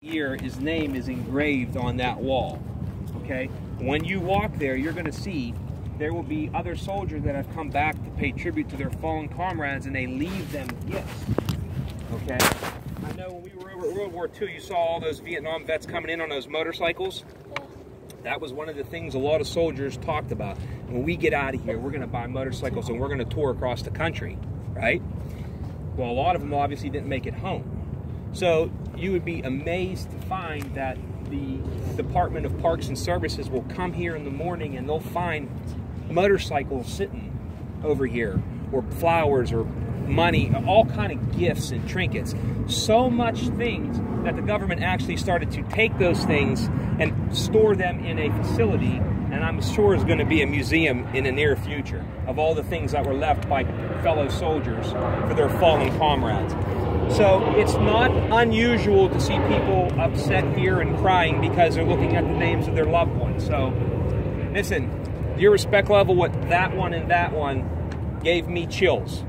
year his name is engraved on that wall. Okay? When you walk there, you're going to see there will be other soldiers that have come back to pay tribute to their fallen comrades and they leave them gifts. Okay? I know when we were over at World War II, you saw all those Vietnam vets coming in on those motorcycles. That was one of the things a lot of soldiers talked about. When we get out of here, we're going to buy motorcycles and we're going to tour across the country, right? Well, a lot of them obviously didn't make it home. So you would be amazed to find that the Department of Parks and Services will come here in the morning and they'll find motorcycles sitting over here, or flowers, or money, all kind of gifts and trinkets. So much things that the government actually started to take those things and store them in a facility, and I'm sure is going to be a museum in the near future of all the things that were left by fellow soldiers for their fallen comrades. So it's not unusual to see people upset here and crying because they're looking at the names of their loved ones. So listen, your respect level, with that one and that one gave me chills.